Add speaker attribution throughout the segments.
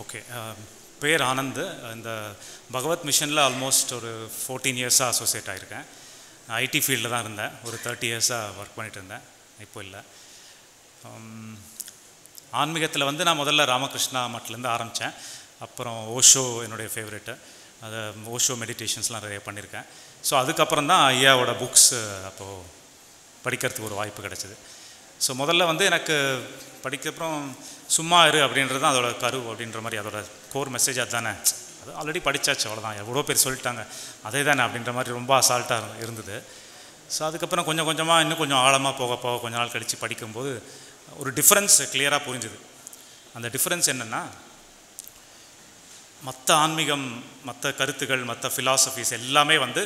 Speaker 1: Okay um, பேர் ஆனந்த். இந்த பகவத் மிஷனில் ஆல்மோஸ்ட் ஒரு ஃபோர்டீன் இயர்ஸாக அசோசியேட் ஆகியிருக்கேன் ஐடி ஃபீல்டில் தான் இருந்தேன். ஒரு தேர்ட்டி இயர்ஸாக ஒர்க் பண்ணிட்டு இருந்தேன். இப்போ இல்லை. Um, ஆன்மீகத்தில் வந்து நான் முதல்ல ராமகிருஷ்ணா மட்டிலேருந்து ஆரம்பித்தேன் அப்புறம் ஓஷோ என்னுடைய ஃபேவரெட்டு அதை ஓஷோ மெடிடேஷன்ஸ்லாம் நிறைய பண்ணியிருக்கேன். ஸோ அதுக்கப்புறம் தான் ஐயாவோட புக்ஸ் அப்போது படிக்கிறதுக்கு ஒரு வாய்ப்பு கிடச்சிது. ஸோ முதல்ல வந்து எனக்கு படிக்கப்புறம் சும்மா இரு அப்படின்றது தான் அதோட கரு அப்படின்ற மாதிரி அதோட கோர் மெசேஜ் அதுதானே. அது ஆல்ரெடி படித்தாச்சு அவ்வளோதான் எவ்வளோ பேர் சொல்லிட்டாங்க. அதே தானே அப்படின்ற மாதிரி ரொம்ப அசால்ட்டாக இருந்தது. ஸோ அதுக்கப்புறம் கொஞ்சம் கொஞ்சமாக இன்னும் கொஞ்சம் ஆழமாக போக போக கொஞ்ச நாள் கழித்து படிக்கும்போது ஒரு டிஃப்ரென்ஸ் கிளியராக புரிஞ்சுது. அந்த டிஃப்ரென்ஸ் என்னென்னா மற்ற ஆன்மீகம் மற்ற கருத்துக்கள் மற்ற ஃபிலாசபிஸ் எல்லாமே வந்து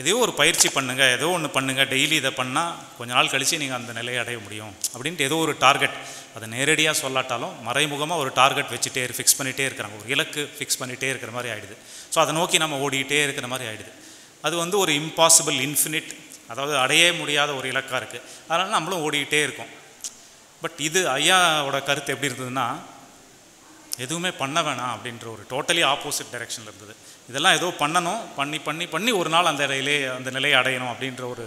Speaker 1: எதையோ ஒரு பயிற்சி பண்ணுங்கள் ஏதோ ஒன்று பண்ணுங்கள் டெய்லி இதை பண்ணால் கொஞ்ச நாள் கழித்து நீங்கள் அந்த நிலையை அடைய முடியும். அப்படின்ட்டு ஏதோ ஒரு டார்கெட் அதை நேரடியாக சொல்லாட்டாலும் மறைமுகமாக ஒரு டார்கெட் வச்சுட்டே ஃபிக்ஸ் பண்ணிகிட்டே இருக்கிறாங்க. ஒரு இலக்கு ஃபிக்ஸ் பண்ணிகிட்டே இருக்கிற மாதிரி ஆகிடுது ஸோ அதை நோக்கி நம்ம ஓடிக்கிட்டே இருக்கிற மாதிரி ஆகிடுது அது வந்து ஒரு இம்பாசிபிள் இன்ஃபினிட் அதாவது அடைய முடியாத ஒரு இலக்காக இருக்குது அதனால் நம்மளும் ஓடிக்கிட்டே இருக்கோம். பட் இது ஐயாவோட கருத்து எப்படி இருந்ததுன்னா எதுவுமே பண்ண வேணாம் அப்படின்ற ஒரு டோட்டலி ஆப்போசிட் டைரெக்ஷனில் இருந்தது. இதெல்லாம் ஏதோ பண்ணணும் பண்ணி பண்ணி பண்ணி ஒரு நாள் அந்த இடையிலே அந்த நிலையை அடையணும் அப்படின்ற ஒரு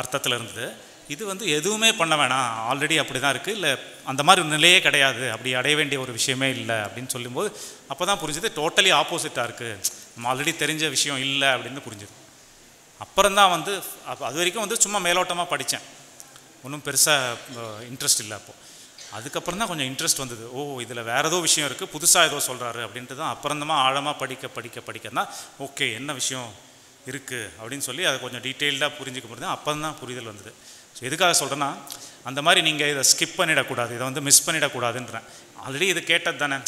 Speaker 1: அர்த்தத்தில் இருந்தது. இது வந்து எதுவுமே பண்ண வேணாம். ஆல்ரெடி அப்படி தான் இருக்குது இல்லை அந்த மாதிரி ஒரு நிலையே கிடையாது. அப்படி அடைய வேண்டிய ஒரு விஷயமே இல்லை அப்படின்னு சொல்லும்போது அப்போ தான் புரிஞ்சுது டோட்டலி ஆப்போசிட்டாக இருக்குது நம்ம ஆல்ரெடி தெரிஞ்ச விஷயம் இல்லை அப்படின்னு புரிஞ்சுது. அப்புறம்தான் வந்து அது வரைக்கும் வந்து சும்மா மேலோட்டமாக படித்தேன் ஒன்றும் பெருசாக இன்ட்ரெஸ்ட் இல்லை அப்போது அதுக்கப்புறம் தான் கொஞ்சம் இன்ட்ரெஸ்ட் வந்தது. ஓ இதில் வேறு ஏதோ விஷயம் இருக்குது புதுசாக ஏதோ சொல்கிறாரு அப்படின்ட்டு தான் அப்புறந்தமாக ஆழமாக படிக்க படிக்க படிக்க தான் ஓகே என்ன விஷயம் இருக்குது அப்படின்னு சொல்லி அதை கொஞ்சம் டீட்டெயில்டாக புரிஞ்சுக்க முடியுது அப்போ தான் புரிதல் வந்தது. ஸோ எதுக்காக சொல்கிறேன்னா அந்த மாதிரி நீங்கள் இதை ஸ்கிப் பண்ணிடக்கூடாது இதை வந்து மிஸ் பண்ணிடக்கூடாதுன்றேன். ஆல்ரெடி இது கேட்டது தானே.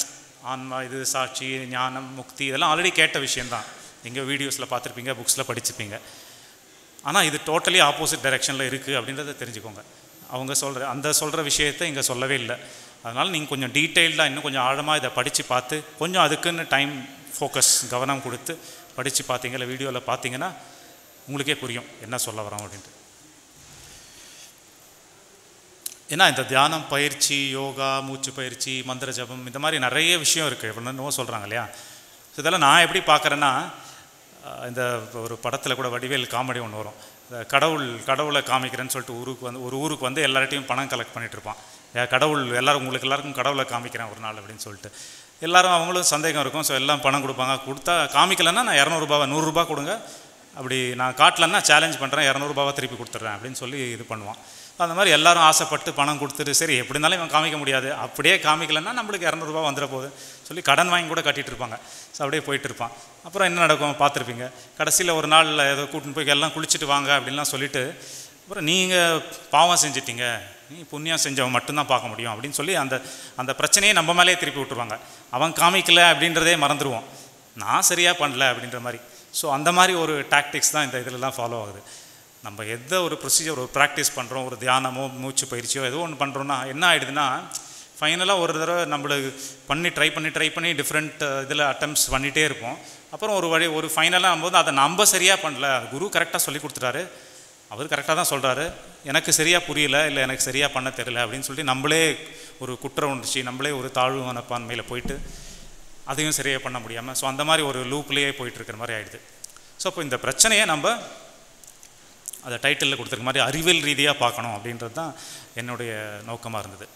Speaker 1: ஆன்மா இது சாட்சி ஞானம் முக்தி இதெல்லாம் ஆல்ரெடி கேட்ட விஷயந்தான் எங்கள் வீடியோஸில் பார்த்துருப்பீங்க புக்ஸில் படிச்சுப்பீங்க ஆனால் இது டோட்டலி ஆப்போசிட் டைரெக்ஷனில் இருக்குது அப்படின்றத தெரிஞ்சுக்கோங்க. அவங்க சொல்கிற அந்த சொல்கிற விஷயத்தை இங்கே சொல்லவே இல்லை. அதனால் நீங்கள் கொஞ்சம் டீட்டெயில்டாக இன்னும் கொஞ்சம் ஆழமாக இதை படித்து பார்த்து கொஞ்சம் அதுக்குன்னு டைம் ஃபோக்கஸ் கவனம் கொடுத்து படித்து பார்த்தீங்க இல்லை வீடியோவில் பார்த்தீங்கன்னா உங்களுக்கே புரியும் என்ன சொல்ல வரோம் அப்படின்ட்டு. ஏன்னா இந்த தியானம் பயிற்சி யோகா மூச்சு பயிற்சி மந்திர ஜபம் இந்த மாதிரி நிறைய விஷயம் இருக்குது இவ்வளோ சொல்கிறாங்க இல்லையா? ஸோ இதெல்லாம் நான் எப்படி பார்க்குறேன்னா இந்த ஒரு படத்தில் கூட வடிவேல் காமெடி ஒன்று வரும். கடவுள் கடவுளை காமிக்கிறேன்னு சொல்லிட்டு ஊருக்கு வந்து ஒரு ஊருக்கு வந்து எல்லார்ட்டையும் பணம் கலெக்ட் பண்ணிகிட்டு இருப்பான் கடவுள் எல்லோரும் உங்களுக்கு எல்லாருக்கும் கடவுளை காமிக்கிறேன் ஒரு நாள் அப்படின்னு சொல்லிட்டு. எல்லாரும் அவங்களும் சந்தேகம் இருக்கும். ஸோ எல்லாம் பணம் கொடுப்பாங்க. கொடுத்தா காமிக்கலைன்னா நான் இரநூறுபா நூறுரூபா கொடுங்க. அப்படி நான் காட்டலன்னா சேலஞ்ச் பண்ணுறேன் இரநூறுபாவை திருப்பி கொடுத்துட்றேன் அப்படின்னு சொல்லி இது பண்ணுவான். அந்த மாதிரி எல்லாரும் ஆசைப்பட்டு பணம் கொடுத்துட்டு சரி எப்படி இருந்தாலும் இவன் காமிக்க முடியாது. அப்படியே காமிக்கலைன்னா நம்மளுக்கு இரநூறுபா வந்துட போகுது. சொல்லி கடன் வாங்கி கூட கட்டிகிட்டு இருப்பாங்க. ஸோ அப்படியே போயிட்டு இருப்பான். அப்புறம் என்ன நடக்கும் பார்த்துருப்பீங்க? கடைசியில் ஒரு நாளில் ஏதோ கூட்டின்னு போய் எல்லாம் குளிச்சுட்டு வாங்க அப்படின்லாம் சொல்லிவிட்டு அப்புறம் நீங்கள் பாவம் செஞ்சிட்டிங்க. நீ புண்ணியம் செஞ்சவன் மட்டும்தான் பார்க்க முடியும் அப்படின்னு சொல்லி அந்த அந்த பிரச்சனையை நம்ம மேலேயே திருப்பி விட்டுருவாங்க. அவன் காமிக்கல அப்படின்றதே மறந்துடுவோம் நான் சரியாக பண்ணல அப்படின்ற மாதிரி. ஸோ அந்த மாதிரி ஒரு டாக்டிக்ஸ் தான் இந்த இதிலலாம் ஃபாலோ ஆகுது. நம்ம எந்த ஒரு ப்ரொசீஜர் ஒரு ப்ராக்டிஸ் பண்ணுறோம் ஒரு தியானமோ மூச்சு பயிற்சியோ ஏதோ ஒன்று பண்ணுறோன்னா என்ன ஆகிடுதுன்னா ஃபைனலாக ஒரு தடவை நம்மளுக்கு பண்ணி ட்ரை பண்ணி ட்ரை பண்ணி டிஃப்ரெண்ட் இதில் அட்டம்ப்ட்ஸ் பண்ணிகிட்டே இருப்போம். அப்புறம் ஒரு வழி ஒரு ஃபைனலாக ஆகும்போது அதை நம்ம சரியாக பண்ணல. குரு கரெக்டாக சொல்லி கொடுத்துட்டாரு. அவர் கரெக்டாக தான் சொல்கிறாரு எனக்கு சரியாக புரியல இல்லை எனக்கு சரியாக பண்ண தெரியல அப்படின்னு சொல்லி நம்மளே ஒரு குற்ற உணர்ச்சி நம்மளே ஒரு தாழ்வு மனப்பான்மையில் போயிட்டு அதையும் சரியாக பண்ண முடியாமல் ஸோ அந்த மாதிரி ஒரு லூப்லேயே போயிட்டுருக்கிற மாதிரி ஆகிடுது ஸோ அப்போ இந்த பிரச்சனையை நம்ம அதை டைட்டிலில் கொடுத்துருக்க மாதிரி அறிவியல் ரீதியாக பார்க்கணும் அப்படின்றது தான் என்னுடைய நோக்கமாக இருந்தது.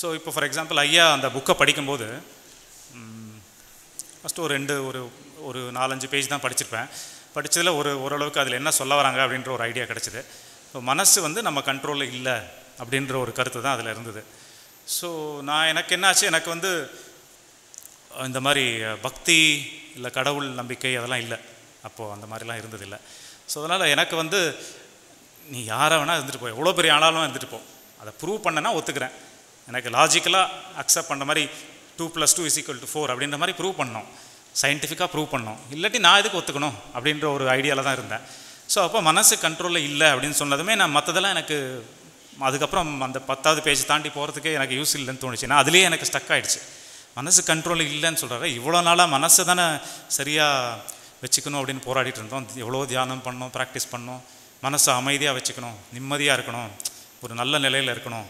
Speaker 1: ஸோ இப்போ ஃபார் எக்ஸாம்பிள் ஐயா அந்த புக்கை படிக்கும்போது ஃபஸ்ட்டு ஒரு ரெண்டு ஒரு ஒரு நாலஞ்சு பேஜ் தான் படிச்சிருப்பேன். படித்ததில் ஒரு ஓரளவுக்கு அதில் என்ன சொல்ல வராங்க அப்படின்ற ஒரு ஐடியா கிடச்சிது. இப்போ மனசு வந்து நம்ம கண்ட்ரோலில் இல்லை அப்படின்ற ஒரு கருத்து தான் அதில் இருந்தது. ஸோ நான் எனக்கு என்னாச்சு? எனக்கு வந்து இந்த மாதிரி பக்தி இல்லை கடவுள் நம்பிக்கை அதெல்லாம் இல்லை. அப்போது அந்த மாதிரிலாம் இருந்ததில்லை. ஸோ அதனால் எனக்கு வந்து நீ யாரை வேணால் இருந்துட்டு போ. எவ்வளோ பெரிய ஆளாலும் இருந்துட்டு போ. அதை ப்ரூவ் பண்ணனா ஒத்துக்கிறேன். எனக்கு லாஜிக்கலாக அக்செப்ட் பண்ண மாதிரி two plus two is equal to four அப்படின்ற மாதிரி ப்ரூவ் பண்ணோம். சயின்டிஃபிக்காக ப்ரூவ் பண்ணோம். இல்லாட்டி நான் எதுக்கு ஒத்துக்கணும் அப்படின்ற ஒரு ஐடியாவில் தான் இருந்தேன். ஸோ அப்போ மனசு கண்ட்ரோலில் இல்லை அப்படின்னு சொன்னதுமே நான் மற்றதெல்லாம் எனக்கு அதுக்கப்புறம் அந்த பத்தாவது பேஜ் தாண்டி போகிறதுக்கே எனக்கு யூஸ் இல்லைன்னு தோணுச்சு. நான் அதுலேயே எனக்கு ஸ்டக் ஆகிடுச்சு மனசு கண்ட்ரோல் இல்லைன்னு சொல்கிறாரு இவ்வளோ நாளாக மனசை தானே சரியாக வச்சுக்கணும் அப்படின்னு போராடிட்டு இருந்தோம். எவ்வளோ தியானம் பண்ணோம் ப்ராக்டிஸ் பண்ணோம். மனசை அமைதியாக வச்சுக்கணும் நிம்மதியாக இருக்கணும் ஒரு நல்ல நிலையில் இருக்கணும்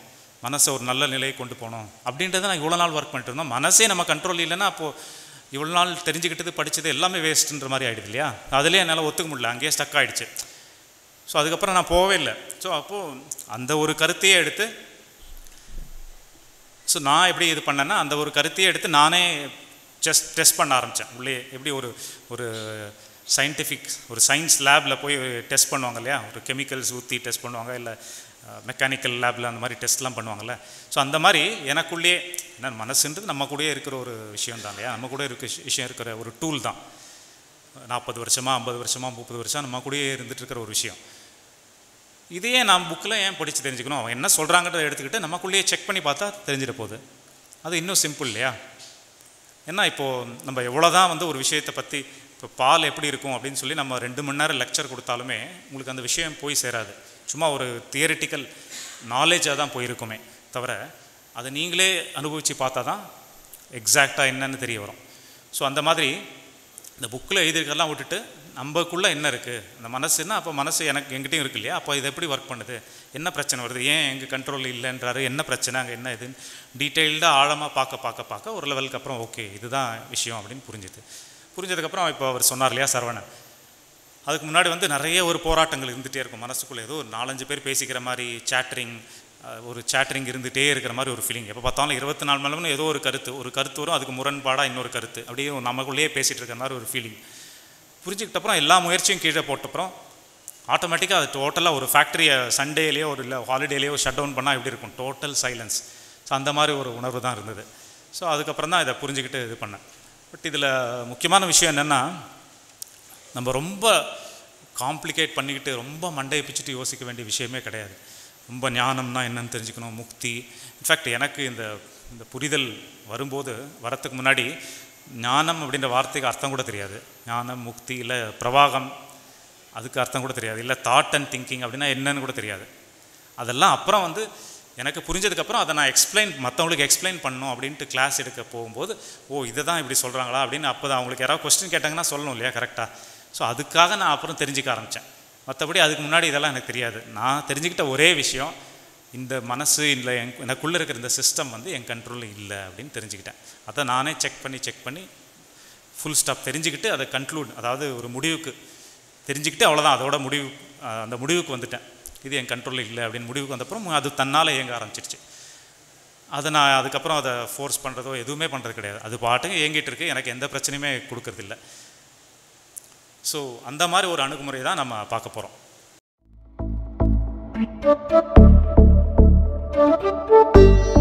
Speaker 1: மனசை ஒரு நல்ல நிலையை கொண்டு போகணும் அப்படின்றத நான் இவ்வளோ நாள் ஒர்க் பண்ணிட்டு இருந்தோம். மனசே நம்ம கண்ட்ரோல் இல்லைன்னா அப்போது இவ்வளோ நாள் தெரிஞ்சுக்கிட்டது படித்தது எல்லாமே வேஸ்ட்டுன்ற மாதிரி ஆகிடுது இல்லையா? அதுலேயே என்னால் ஒத்துக்க முடியல. அங்கேயே ஸ்டக் ஆகிடுச்சு ஸோ அதுக்கப்புறம் நான் போகவே இல்லை. ஸோ அப்போது அந்த ஒரு கருத்தையே எடுத்து ஸோ நான் எப்படி இது பண்ணேன்னா அந்த ஒரு கருத்தையே எடுத்து நானே ஜஸ்ட் டெஸ்ட் பண்ண ஆரம்பித்தேன் உள்ளே எப்படி ஒரு ஒரு சயின்டிஃபிக் ஒரு சயின்ஸ் லேபில் போய் டெஸ்ட் பண்ணுவாங்க இல்லையா? ஒரு கெமிக்கல்ஸ் ஊற்றி டெஸ்ட் பண்ணுவாங்க இல்லை மெக்கானிக்கல் லேபில் அந்த மாதிரி டெஸ்ட்லாம் பண்ணுவாங்கல்ல. ஸோ அந்த மாதிரி எனக்குள்ளேயே என்ன மனசுன்றது நம்ம கூடயே இருக்கிற ஒரு விஷயம் தான் இல்லையா? நம்ம கூட இருக்க விஷயம் இருக்கிற ஒரு டூல் தான். நாற்பது வருஷமா ஐம்பது வருஷமா முப்பது வருஷம் நம்ம கூடயே இருந்துட்டு இருக்கிற ஒரு விஷயம். இதையே நான் புக்கில் ஏன் படித்து தெரிஞ்சுக்கணும்? அவன் என்ன சொல்கிறாங்கன்றத எடுத்துக்கிட்டு நமக்குள்ளேயே செக் பண்ணி பார்த்தா தெரிஞ்சிட போகுது. அது இன்னும் சிம்பிள் இல்லையா? ஏன்னா இப்போது நம்ம எவ்வளோ தான் வந்து ஒரு விஷயத்தை பற்றி இப்போ பால் எப்படி இருக்கும் அப்படின்னு சொல்லி நம்ம ரெண்டு மணி நேரம் லெக்சர் கொடுத்தாலுமே உங்களுக்கு அந்த விஷயம் போய் சேராது. சும்மா ஒரு தியரிட்டிக்கல் நாலேஜாக தான் போயிருக்குமே தவிர அதை நீங்களே அனுபவித்து பார்த்தா தான் எக்ஸாக்டாக என்னன்னு தெரிய வரும். ஸோ அந்த மாதிரி இந்த புக்கில் எழுதியிருக்கெல்லாம் விட்டுட்டு நம்மக்குள்ளே என்ன இருக்குது அந்த மனசுன்னா அப்போ மனசு எனக்கு எங்கிட்டையும் இருக்கு இல்லையா? அப்போ இது எப்படி ஒர்க் பண்ணுது? என்ன பிரச்சனை வருது? ஏன் எங்கள் கண்ட்ரோல் இல்லைன்றாரு? என்ன பிரச்சனை? அங்கே என்ன இதுன்னு டீட்டெயில்டாக ஆழமாக பார்க்க பார்க்க பார்க்க ஒரு லெவலுக்கு அப்புறம் ஓகே இதுதான் விஷயம் அப்படின்னு புரிஞ்சுது. புரிஞ்சதுக்கப்புறம் இப்போ அவர் சொன்னார் இல்லையா சரவணன்? அதுக்கு முன்னாடி வந்து நிறைய ஒரு போராட்டங்கள் இருந்துகிட்டே இருக்கும் மனசுக்குள்ளே. ஏதோ ஒரு நாலஞ்சு பேர் பேசிக்கிற மாதிரி சேட்டரிங் ஒரு சேட்டரிங் இருந்துகிட்டே இருக்கிற மாதிரி ஒரு ஃபீலிங் எப்போ பார்த்தாலும் இருபத்தி நாலு மணி ஏதோ ஒரு கருத்து. ஒரு கருத்து வரும் அதுக்கு முரண்பாடாக இன்னொரு கருத்து. அப்படியே நமக்குள்ளேயே பேசிகிட்டு இருக்கிற மாதிரி ஒரு ஃபீலிங் புரிஞ்சுக்கிட்டப்புறம் எல்லா முயற்சியும் கீழே போட்டப்புறம் ஆட்டோமேட்டிக்காக அது டோட்டலாக ஒரு ஃபேக்ட்ரியை சண்டேலேயோ ஒரு இல்லை ஹாலிடேலேயோ ஷட் டவுன் பண்ணால் எப்படி இருக்கும்? டோட்டல் சைலன்ஸ் ஸோ அந்த மாதிரி ஒரு உணர்வு தான் இருந்தது. ஸோ அதுக்கப்புறம் தான் இதை புரிஞ்சுக்கிட்டு இது பண்ணேன். பட் இதில் முக்கியமான விஷயம் என்னென்னா நம்ம ரொம்ப காம்ப்ளிகேட் பண்ணிக்கிட்டு ரொம்ப மண்டையை பிச்சுட்டு யோசிக்க வேண்டிய விஷயமே கிடையாது. ரொம்ப ஞானம்னா என்னன்னு தெரிஞ்சுக்கணும் முக்தி. இன்ஃபேக்ட் எனக்கு இந்த இந்த புரிதல் வரும்போது வரத்துக்கு முன்னாடி ஞானம் அப்படின்ற வார்த்தைக்கு அர்த்தம் கூட தெரியாது. ஞானம் முக்தி இல்லை பிரவாகம் அதுக்கு அர்த்தம் கூட தெரியாது. இல்லை தாட் அண்ட் திங்கிங் அப்படின்னா என்னன்னு கூட தெரியாது. அதெல்லாம் அப்புறம் வந்து எனக்கு புரிஞ்சதுக்கப்புறம் அதை நான் எக்ஸ்பிளைன் மற்றவங்களுக்கு எக்ஸ்பிளைன் பண்ணணும் அப்படின்ட்டு கிளாஸ் எடுக்க போகும்போது ஓ இதை தான் இப்படி சொல்கிறாங்களா அப்படின்னு அப்போ தான் அவங்களுக்கு யாராவது கொஸ்டின் கேட்டாங்கன்னா சொல்லணும் இல்லையா கரெக்டாக ஸோ அதுக்காக நான் அப்புறம் தெரிஞ்சுக்க ஆரம்பித்தேன் மற்றபடி அதுக்கு முன்னாடி இதெல்லாம் எனக்கு தெரியாது. நான் தெரிஞ்சுக்கிட்ட ஒரே விஷயம் இந்த மனசு இல்லை என் எனக்குள்ளே இருக்கிற இந்த சிஸ்டம் வந்து என் கண்ட்ரோலில் இல்லை அப்படின்னு தெரிஞ்சுக்கிட்டேன். அதை நானே செக் பண்ணி செக் பண்ணி ஃபுல் ஸ்டாப் தெரிஞ்சுக்கிட்டு அதை கன்க்ளூட் அதாவது ஒரு முடிவுக்கு தெரிஞ்சுக்கிட்டு அவ்வளோதான் அதோட முடிவு அந்த முடிவுக்கு வந்துட்டேன். இது என் கண்ட்ரோலில் இல்லை அப்படின்னு முடிவுக்கு வந்தப்புறம் அது தன்னால் இயங்க ஆரம்பிச்சிருச்சு. அதை நான் அதுக்கப்புறம் அதை ஃபோர்ஸ் பண்ணுறதோ எதுவுமே பண்ணுறது கிடையாது. அது பாட்டுக்கு இயங்கிட்டு இருக்கு எனக்கு எந்த பிரச்சனையுமே கொடுக்கறதில்ல ஸோ அந்த மாதிரி ஒரு அணுகுமுறை தான் நம்ம பார்க்க போகிறோம்
Speaker 2: Müzik